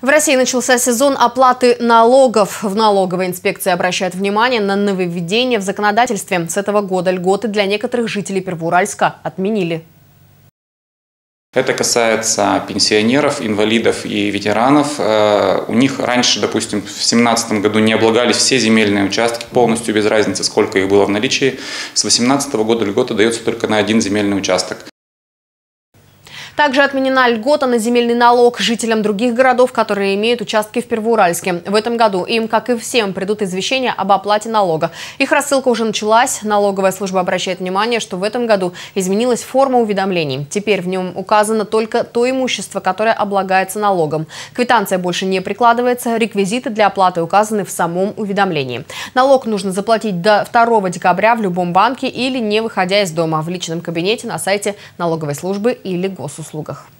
В России начался сезон оплаты налогов. В налоговой инспекции обращают внимание на нововведения в законодательстве. С этого года льготы для некоторых жителей Первоуральска отменили. Это касается пенсионеров, инвалидов и ветеранов. Э, у них раньше, допустим, в 2017 году не облагались все земельные участки полностью без разницы, сколько их было в наличии. С 2018 года льгота дается только на один земельный участок. Также отменена льгота на земельный налог жителям других городов, которые имеют участки в Первоуральске. В этом году им, как и всем, придут извещения об оплате налога. Их рассылка уже началась. Налоговая служба обращает внимание, что в этом году изменилась форма уведомлений. Теперь в нем указано только то имущество, которое облагается налогом. Квитанция больше не прикладывается. Реквизиты для оплаты указаны в самом уведомлении. Налог нужно заплатить до 2 декабря в любом банке или не выходя из дома в личном кабинете на сайте налоговой службы или госуслугах услугах.